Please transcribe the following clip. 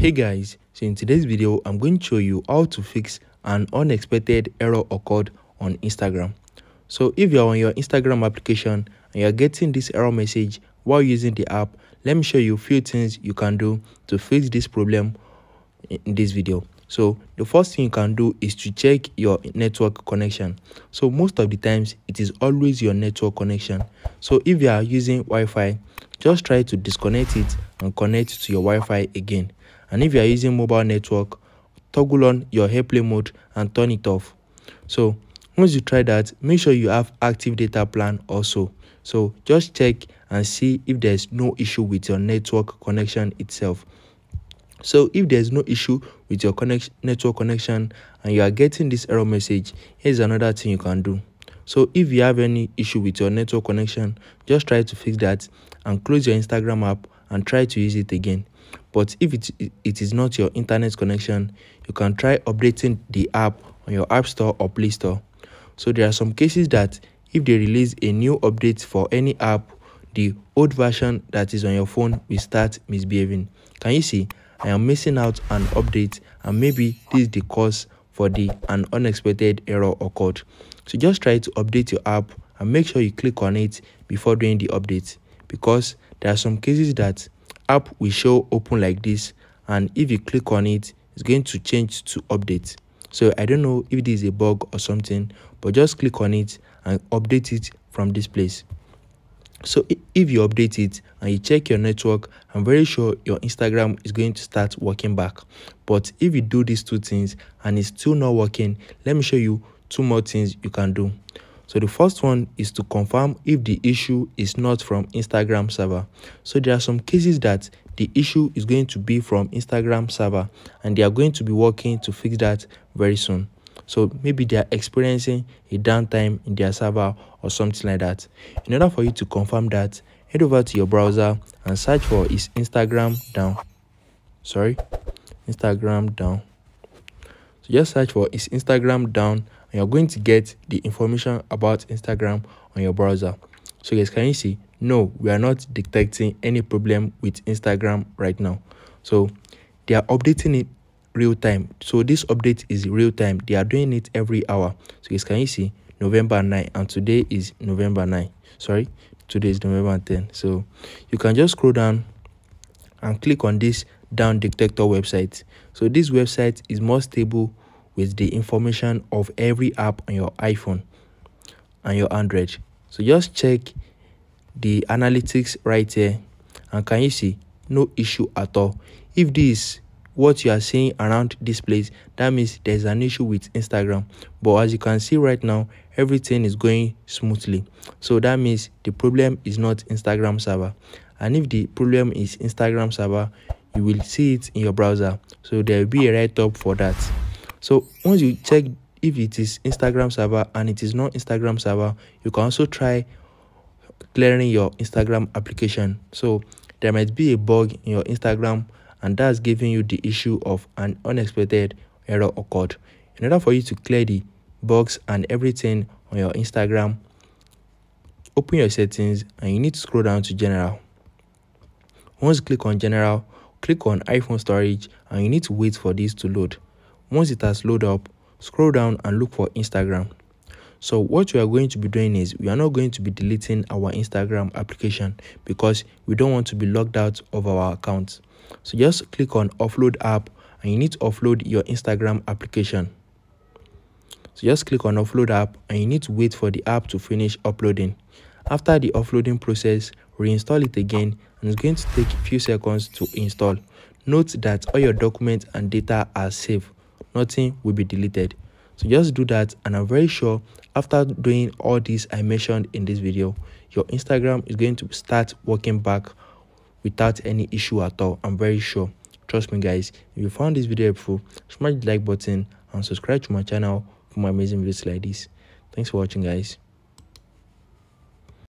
hey guys so in today's video i'm going to show you how to fix an unexpected error occurred on instagram. So if you're on your instagram application and you're getting this error message while using the app let me show you a few things you can do to fix this problem in this video. So the first thing you can do is to check your network connection. So most of the times it is always your network connection. So if you are using wi-fi just try to disconnect it and connect to your wi-fi again and if you are using mobile network toggle on your airplane mode and turn it off. So once you try that make sure you have active data plan also. So just check and see if there's no issue with your network connection itself. So if there's no issue with your connection network connection and you are getting this error message here's another thing you can do. So if you have any issue with your network connection just try to fix that and close your instagram app and try to use it again but if it, it is not your internet connection you can try updating the app on your app store or play store. So there are some cases that if they release a new update for any app the old version that is on your phone will start misbehaving. Can you see? I am missing out an update and maybe this is the cause for the an unexpected error occurred. So just try to update your app and make sure you click on it before doing the update because there are some cases that app will show open like this and if you click on it it's going to change to update. So i don't know if this is a bug or something but just click on it and update it from this place. So if you update it and you check your network i'm very sure your instagram is going to start working back. But if you do these two things and it's still not working let me show you two more things you can do so the first one is to confirm if the issue is not from Instagram server. So there are some cases that the issue is going to be from Instagram server and they are going to be working to fix that very soon. So maybe they are experiencing a downtime in their server or something like that. In order for you to confirm that, head over to your browser and search for is Instagram down. Sorry, Instagram down. Just search for is Instagram down and you're going to get the information about Instagram on your browser. So guys, can you see? No, we are not detecting any problem with Instagram right now. So they are updating it real time. So this update is real time. They are doing it every hour. So guys, can you see? November 9 and today is November 9. Sorry, today is November 10. So you can just scroll down and click on this down detector website. So this website is more stable with the information of every app on your iPhone and your Android. So just check the analytics right here and can you see? No issue at all. If this what you are seeing around this place that means there's an issue with Instagram. But as you can see right now everything is going smoothly. So that means the problem is not Instagram server. And if the problem is Instagram server you will see it in your browser. So there will be a write-up for that so once you check if it is instagram server and it is not instagram server you can also try clearing your instagram application. So there might be a bug in your instagram and that's giving you the issue of an unexpected error occurred. In order for you to clear the bugs and everything on your instagram open your settings and you need to scroll down to general. Once you click on general click on iphone storage and you need to wait for this to load once it has loaded up, scroll down and look for Instagram. So what we are going to be doing is we are not going to be deleting our Instagram application because we don't want to be logged out of our account. So just click on offload app and you need to offload your Instagram application. So just click on offload app and you need to wait for the app to finish uploading. After the offloading process, reinstall it again and it's going to take a few seconds to install. Note that all your documents and data are safe nothing will be deleted. So just do that and i'm very sure after doing all this i mentioned in this video your instagram is going to start working back without any issue at all i'm very sure. Trust me guys if you found this video helpful smash the like button and subscribe to my channel for more amazing videos like this. Thanks for watching guys